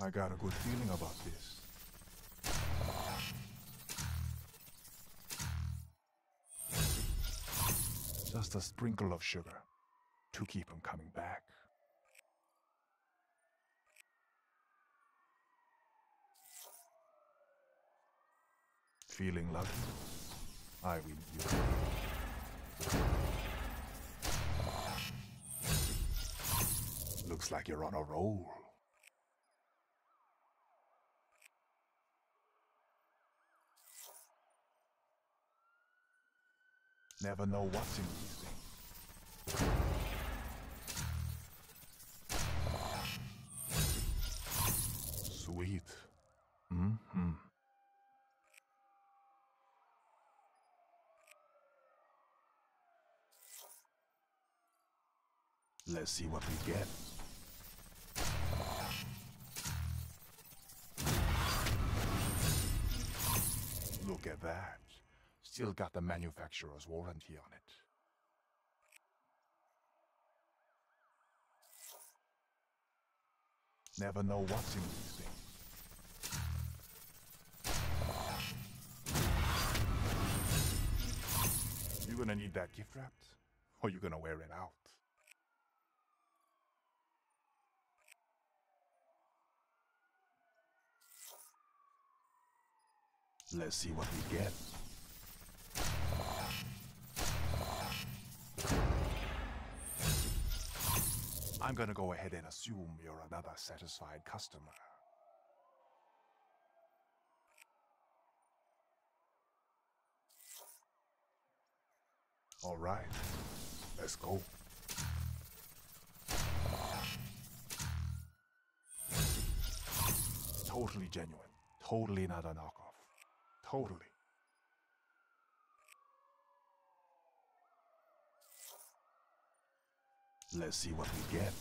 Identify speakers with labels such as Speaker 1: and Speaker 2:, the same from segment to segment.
Speaker 1: I got a good feeling about this. Just a sprinkle of sugar to keep him coming back. Feeling lucky? I win you. Looks like you're on a roll. Never know what's in things. Sweet. Mm-hmm. Let's see what we get. Look at that. Still got the manufacturer's warranty on it. Never know what's in these things. You gonna need that gift wrapped? Or you gonna wear it out? Let's see what we get. I'm gonna go ahead and assume you're another satisfied customer. Alright, let's go. Totally genuine. Totally not a knockoff. Totally. Let's see what we get.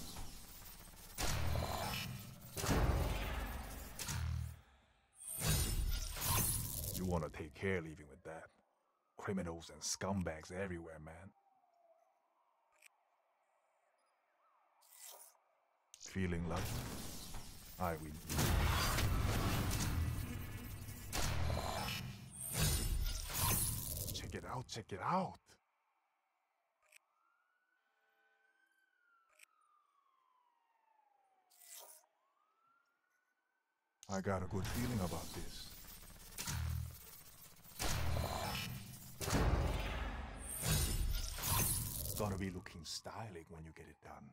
Speaker 1: You wanna take care leaving with that. Criminals and scumbags everywhere, man. Feeling lucky? I win. Check it out, check it out. I got a good feeling about this. Gonna be looking stylish when you get it done.